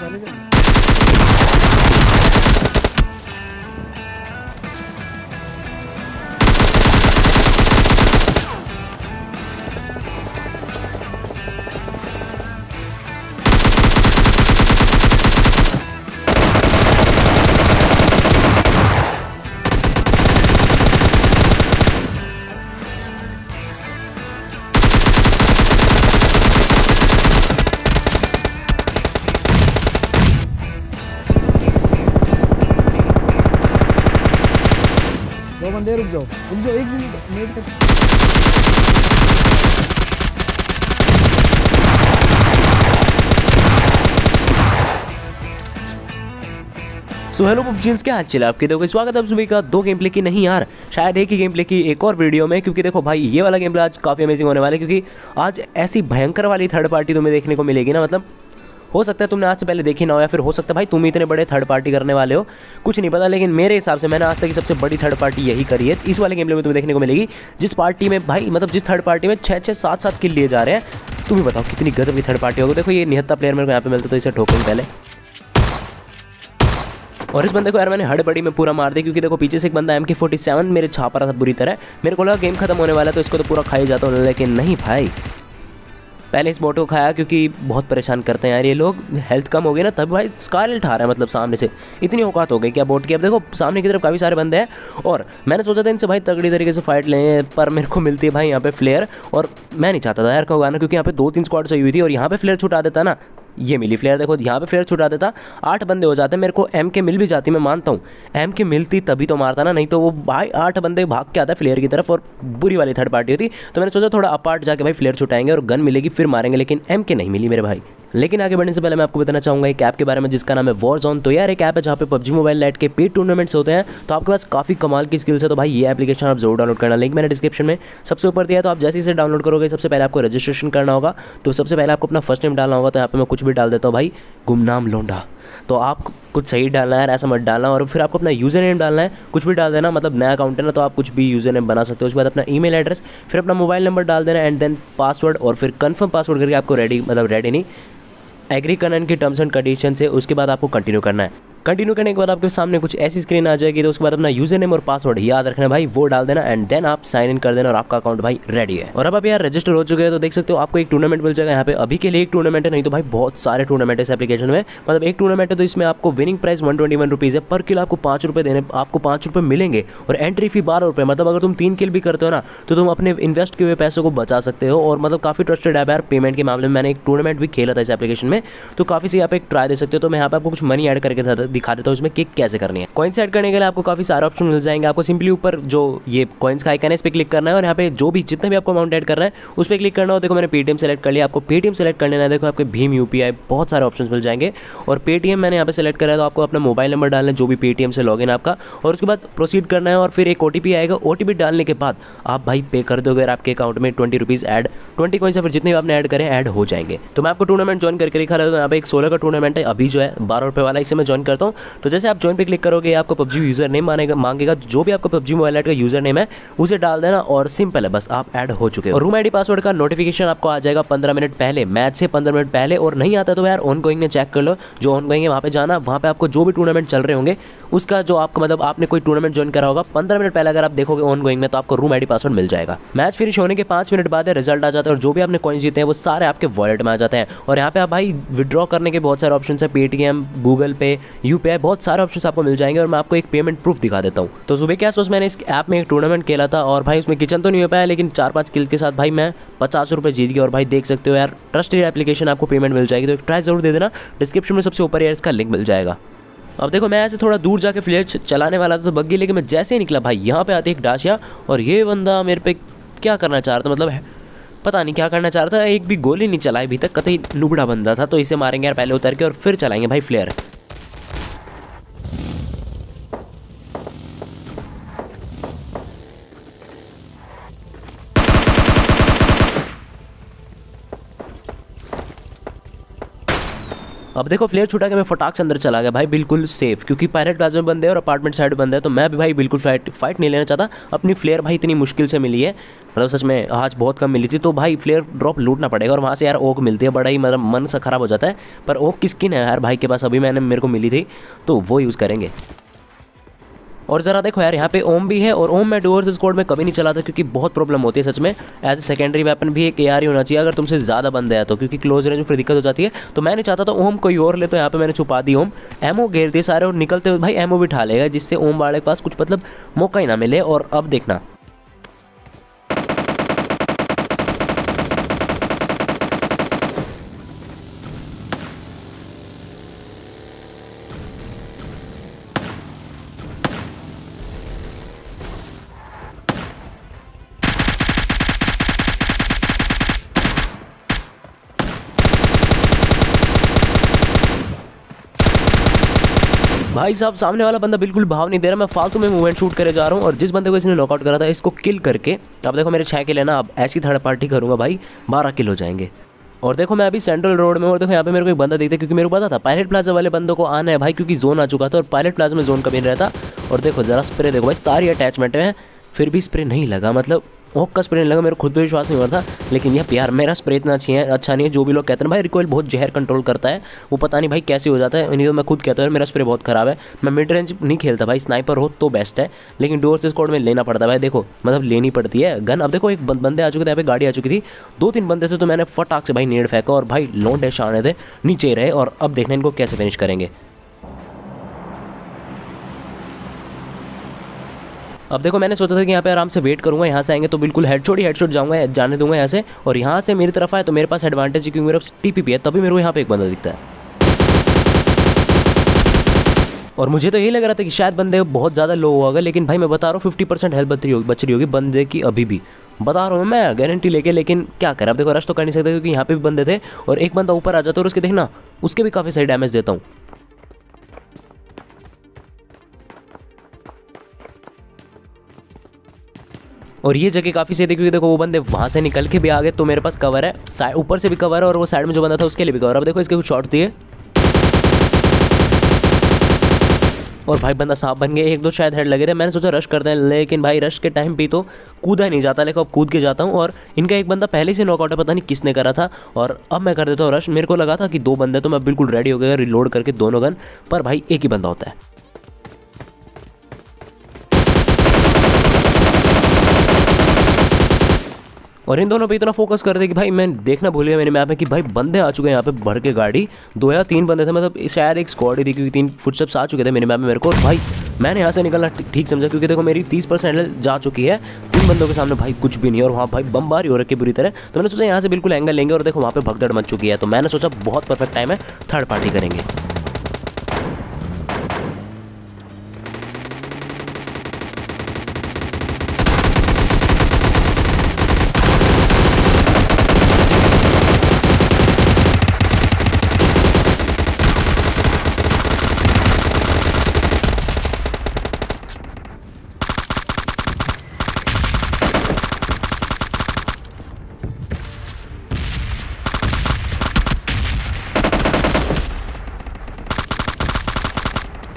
पहले जाना बंदे रुक जाओ। रुक जाओ, एक मिनट मिनट तक सो हेलो पबजीन्स क्या हाल चल आपके? देखो, स्वागत है आप सभी का दो गेम प्ले की, नहीं यार, शायद एक ही गेम प्ले की एक और वीडियो में, क्योंकि देखो भाई, ये वाला गेम प्ले आज काफ़ी अमेजिंग होने वाला है, क्योंकि आज ऐसी भयंकर वाली थर्ड पार्टी तुम्हें देखने को मिलेगी ना मतलब हो सकता है तुमने आज से पहले देखी ना हो या फिर हो सकता है भाई तुम इतने बड़े थर्ड पार्टी करने वाले हो। कुछ नहीं पता, लेकिन मेरे हिसाब से मैंने आज तक की सबसे बड़ी थर्ड पार्टी यही करी है। इस वाले गेम में तुम्हें देखने को मिलेगी, जिस पार्टी में भाई मतलब जिस थर्ड पार्टी में छः छः सात सात किल लिए जा रहे हैं, तुम ही बताओ कितनी गजब की थर्ड पार्टी होगी। देखो ये निहत्ता प्लेयर मेरे को यहाँ पे मिलता तो इसे ठोकूँगी पहले। और इस बंदे को यार मैंने हड़बड़ी में पूरा मार दिया, क्योंकि देखो पीछे से एक बंदा एम के फोर्टी सेवन मेरे छापा रहा था बुरी तरह, मेरे को लगा गेम खत्म होने वाला है तो इसको तो पूरा खाई जाता हूँ लेकिन नहीं भाई। पहले इस बोट को खाया क्योंकि बहुत परेशान करते हैं यार ये लोग। हेल्थ कम हो गई ना, तब भाई स्कार उठा रहा है मतलब सामने से। इतनी औकात हो गई क्या बोट की? अब देखो, सामने की तरफ़ काफ़ी सारे बंदे हैं और मैंने सोचा था इनसे भाई तगड़ी तरीके से फाइट लें, पर मेरे को मिलती है भाई यहाँ पे फ्लेयर और मैं नहीं चाहता था। यार कहूँगा ना क्योंकि यहाँ पे दो तीन स्क्वाड सही हुई थी और यहाँ पे फ्लेयर छुटा देता ना ये मिली फ्लेयर। देखो, यहाँ पे फ्लेयर छुटा देता, आठ बंदे हो जाते मेरे को एम के मिल भी जाती, मैं मानता हूँ। एम के मिलती तभी तो मारता ना, नहीं तो वो भाई आठ बंदे भाग के आता फ्लेयर की तरफ़ और बुरी वाली थर्ड पार्टी होती। तो मैंने सोचा थोड़ा अपार्ट जाके भाई फ्लेयर छुटाएँगे और गन मिलेगी, फिर मारेंगे, लेकिन एम के नहीं मिली मेरे भाई। लेकिन आगे बढ़ने से पहले मैं आपको बताना चाहूँगा, एक ऐप के बारे में जिसका नाम है वॉर जोन तो यार, एक ऐप है जहाँ पे पबजी मोबाइल नेट के पेड टूर्नामेंट्स होते हैं। तो आपके पास काफ़ी कमाल की स्किल्स है तो भाई ये एप्लीकेशन आप ज़रूर डाउनलोड करना। लिंक मैंने डिस्क्रिप्शन में सबसे ऊपर दिया तो आप जैसे इसे डाउनलोड करोगे, सबसे पहले आपको रजिस्ट्रेशन करना होगा। तो सबसे पहले आपको अपना फ़र्स्ट नेम डालना होगा तो यहाँ पे मैं कुछ भी डाल देता हूँ भाई, गुमनाम लोंडा। तो आप कुछ सही डालना है, ऐसा मत डालना, और फिर आपको अपना यूज़र नेम डालना है। कुछ भी डाल देना मतलब नया अकाउंट है ना तो आप कुछ भी यूज़र नेम बना सकते हो। उसके बाद अपना ईमेल एड्रेस फिर अपना मोबाइल नंबर डाल देना एंड देन पासवर्ड और फिर कंफर्म पासवर्ड करके आपको रेडी मतलब रेडी नहीं एग्री करना इनकी टर्म्स एंड कंडीशन से उसके बाद आपको कंटिन्यू करना है। कंटिन्यू करने के बाद आपके सामने कुछ ऐसी स्क्रीन आ जाएगी तो उसके बाद अपना यूज़र नेम और पासवर्ड याद रखना भाई, वो डाल देना एंड देन आप साइन इन कर देना और आपका अकाउंट भाई रेडी है। और अब आप यार रजिस्टर हो चुके हैं तो देख सकते हो आपको एक टूर्नामेंट मिल जाएगा। यहाँ पे अभी के लिए एक टूर्नामेंट है, नहीं तो भाई बहुत सारे टूर्नामेंट है इस एप्लीकेशन में। मतलब एक टूर्नामेंट है तो इसमें आपको winning price one twenty one rupees है। पर किल आपको पाँच रुपये देने, आपको पाँच रुपये मिलेंगे और एंट्री फ़ी बारह रुपये मतलब अगर तुम तीन किल भी करते हो ना तो तुम अपने इन्वेस्ट किए हुए पैसों को बचा सकते हो। और मतलब काफ़ी ट्रस्टेड है यार पेमेंट के मामले में मैंने एक टूर्नामेंट भी खेला था इस एप्लीकेशन में। तो काफ़ी से यहाँ पे एक ट्राई दे सकते हो। तो मैं यहाँ पे आपको कुछ मनी ऐड करके दिखा देता हूँ इसमें किक कैसे करनी है। कॉइन्स ऐड करने के लिए आपको काफ़ी सारे ऑप्शन मिल जाएँगे। आपको सिंपली ऊपर जो ये कॉइन्स का आइकन है, इस पर क्लिक करना है और यहाँ पे जो भी, जितने भी आपको अमाउंट ऐड करना है, उस पर क्लिक करना हो। देखो, मैंने पेटीएम सेलेक्ट कर लिया। आपको पेटीएम सेलेक्ट करने ना देखो, आपके भीम UPI बहुत सारे ऑप्शन मिल जाएँगे। और पेटीएम मैंने यहाँ पे सेलेक्ट करा है तो आपको अपना मोबाइल नंबर डालना है, जो भी पेटीएम से लॉगिन आपका। और उसके बाद प्रोसीड करना है और फिर एक ओटीपी आएगा। ओ डालने के बाद आप भाई पे कर दोगे और आपके अकाउंट में twenty rupees add twenty coins फिर जितने भी आपने ऐड करें ऐड हो जाएँगे। तो मैं आपको टूर्नामेंट ज्वाइन करके दिखा रहा हूँ। यहाँ पे एक सोलह का टूर्नामेंट है। अभी जो है बारह रुपये वाला, इसे मैं ज्वाइन करता हूँ। तो जैसे आप ज्वाइन पे क्लिक करोगे आपको पबजी यूज़र नेम मानेगा, मांगेगा। जो भी आपका पबजी मोबाइल नेट का यूज़र नेम है, उसे डाल देना और सिंपल है, बस आप ऐड हो चुके हो। रूम आई पासवर्ड का नोटिफिकेशन आपको आ जाएगा पंद्रह मिनट पहले मैच से पंद्रह मिनट पहले। और नहीं आता तो यार ऑन गोइंग में चेक कर लो। जो ऑन गोइंग है, वहाँ पे जाना। वहाँ पे आपको जो भी टूर्नामेंट चल रहे होंगे, उसका जो आपका मतलब आपने कोई टूर्नामेंट ज्वाइन करा होगा, पंद्रह मिनट पहले अगर आप देखोगे ऑन गोइंग में तो आपको रूम आईडी पासवर्ड मिल जाएगा। मैच फिनिश होने के पाँच मिनट बाद रिज़ल्ट आ जाता है और जो भी आपने कॉइन जीते हैं, वो सारे आपके वॉलेट में आ जाते हैं। और यहाँ पे आप भाई विड्रॉ करने के बहुत सारे ऑप्शन है पेटीएम गूगल पे यू बहुत सारे ऑप्शन आपको मिल जाएँगे और मैं आपको एक पेमेंट प्रूफ दिखा देता हूँ। तो सुबह क्या सोच मैंने इस ऐप में एक टूर्नामेंट खेला था और भाई उसमें किचन तो नहीं हो पाया, लेकिन चार पाँच किल के साथ भाई मैं पचास रुपये जीत गया और भाई देख सकते हो यार ट्रस्टेड एप्लीकेशन आपको पेमेंट मिल जाएगी। तो एक ट्राई ज़रूर दे देना डिस्क्रिप्शन में सबसे ऊपर यार इसका लिंक मिल जाएगा। अब देखो, मैं ऐसे थोड़ा दूर जाके फ्लेयर चलाने वाला था तो बग्गी लेकिन मैं जैसे ही निकला भाई, यहाँ पे आती एक डाशिया और ये बंदा मेरे पे क्या करना चाह रहा था मतलब पता नहीं क्या करना चाह रहा था, एक भी गोली नहीं चलाई, अभी तक कतई लुबड़ा बंदा था तो इसे मारेंगे यार पहले उतर के और फिर चलाएँगे भाई फ्लेयर अब देखो फ्लेयर छुटा के मैं फटाक से अंदर चला गया। भाई, बिल्कुल सेफ़ क्योंकि पायरेट प्लाजा में बंदे और अपार्टमेंट साइड बंद है तो मैं भी भाई बिल्कुल फाइट फाइट नहीं लेना चाहता। अपनी फ्लेयर भाई इतनी मुश्किल से मिली है। मतलब सच में, आज बहुत कम मिली थी तो भाई फ्लेयर ड्रॉप लूटना पड़ेगा और वहाँ से यार ओक मिलती है, बड़ा ही मतलब मन सा खराब हो जाता है। पर ओक की स्किन है यार भाई के पास, अभी मैंने, मेरे को मिली थी तो वो यूज़ करेंगे। और ज़रा देखो यार, यहाँ पे ओम भी है और ओम मैं डोर्स स्कोड में कभी नहीं चलाता क्योंकि बहुत प्रॉब्लम होती है सच में। एज ए सेकेंडरी वेपन भी एक ए ही होना चाहिए, अगर तुमसे ज़्यादा बंदे हैं तो क्योंकि क्लोज रेंज में फिर दिक्कत हो जाती है। तो मैं नहीं चाहता था ओम कोई और ले तो यहाँ पे मैंने छुपा दी ओम। एमओ घेर दिए सारे और निकलते हुए भाई एमओ भी ठा लेगा, जिससे ओम वाले के पास कुछ मतलब मौका ही ना मिले। और अब देखना। भाई साहब, सामने वाला बंदा बिल्कुल भाव नहीं दे रहा, मैं फालतू में मूवमेंट शूट करे जा रहा हूँ और जिस बंदे को इसने नॉकआउट करा था, इसको किल करके, अब देखो मेरे छः किल है ना, अब ऐसी थर्ड पार्टी करूँगा भाई, बारह किल हो जाएँगे। और देखो मैं अभी सेंट्रल रोड में और देखो यहाँ पे मेरे को एक बंदा दिखता है, क्योंकि मेरे को पता था पायलट प्लाजा वाले बंदों को आना है भाई, क्योंकि जोन आ चुका था और पायलट प्लाजा में जोन कभी नहीं रहता। और देखो ज़रा स्प्रे देखो भाई, सारी अटैचमेंट है, फिर भी स्प्रे नहीं लगा मतलब ओक का स्प्रे लगा, मेरे खुद पे विश्वास नहीं हो रहा था। लेकिन यह प्यार मेरा स्प्रे इतना अच्छी है अच्छा नहीं है, जो भी लोग कहते हैं भाई रिकॉइल बहुत जहर कंट्रोल करता है। वो पता नहीं भाई कैसे हो जाता है नहीं तो मैं खुद कहता हूँ मेरा स्प्रे बहुत ख़राब है। मैं मिड रेंज नहीं खेलता भाई स्नाइपर हो तो बेस्ट है। लेकिन डोर से स्कॉड में लेना पड़ता है भाई, देखो मतलब लेनी पड़ती है। गन अब देखो, एक बंदे आ चुके थे, यहाँ पे गाड़ी आ चुकी थी। दो तीन बंदे थे तो मैंने फटाक से भाई नेड़ फेंका और भाई लॉन्ग डैश आने थे, नीचे रहे और अब देखना इनको कैसे फिनिश करेंगे। अब देखो, मैंने सोचा था कि यहाँ पे आराम से वेट करूँगा, यहाँ से आएँगे तो बिल्कुल हेडशॉट ही हेडशॉट जाऊँगा, जाने दूँगा यहाँ से। और यहाँ से मेरी तरफ़ आए तो मेरे पास एडवांटेज है, क्योंकि मेरे पास टीपीपी है, तभी मेरे को यहाँ पे एक बंदा दिखता है। और मुझे तो यही लग रहा था कि शायद बंदे बहुत ज़्यादा लो हुआ होगा लेकिन भाई मैं बता रहा हूँ फिफ्टी परसेंट हेल्थ बच रही होगी बच रही होगी बंदे की अभी भी। बता रहा हूँ मैं गारंटी लेके, लेकिन क्या करें? अब देखो रश तो कर नहीं सकते क्योंकि यहाँ पे भी बंदे थे, और एक बंदा ऊपर आ जाता है और उसके, देखना, उसके भी काफ़ी सही डैमेज देता हूँ। और ये जगह काफ़ी सही देखिए देखो, वो बंदे वहाँ से निकल के भी आ गए तो मेरे पास कवर है। ऊपर से भी कवर है और वो साइड में जो बंदा था, उसके लिए भी कवर अब देखो, इसके कुछ शॉट्स दिए। और भाई, बंदा साफ़ बन गया। एक दो शायद हेड लगे थे। मैंने सोचा रश करते हैं लेकिन भाई रश के टाइम भी तो कूदा नहीं जाता। लेकिन अब कूद के जाता हूँ और इनका एक बंदा पहले से नॉकआउट है, पता नहीं किसने करा था। और अब मैं कर देता हूँ रश मेरे को लगा था कि दो बंदे तो मैं बिल्कुल रेडी हो गया रिलोड करके दोनों गन। पर भाई, एक ही बंदा होता है। और इन दोनों पे इतना फोकस कर दे कि भाई, मैं देखना भूल गया मेरे मैप में कि भाई, बंदे आ चुके हैं यहाँ पे भर के गाड़ी। दो या तीन बंदे थे मतलब शायद एक स्क्वाड ही थी, क्योंकि तीन फुटस्टेप्स आ चुके थे मेरे मैप में मेरे को। भाई, मैंने यहाँ से निकलना ठीक समझा, क्योंकि देखो मेरी तीस परसेंट जा चुकी है तीन बंदों के सामने। भाई, कुछ भी नहीं और वहाँ भाई बमबारी हो रखी बुरी तरह। तो मैंने सोचा यहाँ से बिल्कुल एंगल लेंगे, और देखो वहाँ पे भगदड़ मच चुकी है। तो मैंने सोचा बहुत परफेक्ट टाइम है थर्ड पार्टी करेंगे।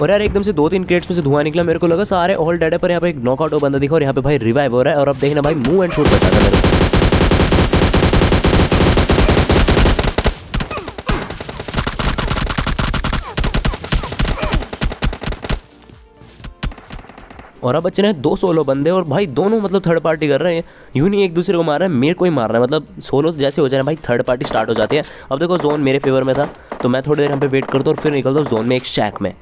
और यार एकदम से दो तीन क्रेट्स में से धुआँ निकला, मेरे को लगा सारे ऑल डेड है, पर यहाँ पे एक नॉकआउट बंदा दिखा और यहाँ पे भाई रिवाइव हो रहा है और अब देखना भाई मूव एंड शूट था मेरे और अब बच्चे ने दो सोलो बंदे और भाई दोनों मतलब थर्ड पार्टी कर रहे हैं। यूँ नहीं एक दूसरे को मार रहे हैं मेरे को ही मार रहा है मतलब सोलो जैसे हो जाए भाई थर्ड पार्टी स्टार्ट हो जाती है। अब देखो जोन मेरे फेवर में था तो मैं थोड़ी देर यहाँ पे वेट करता हूँ और फिर निकलता हूँ जोन में एक शैक में।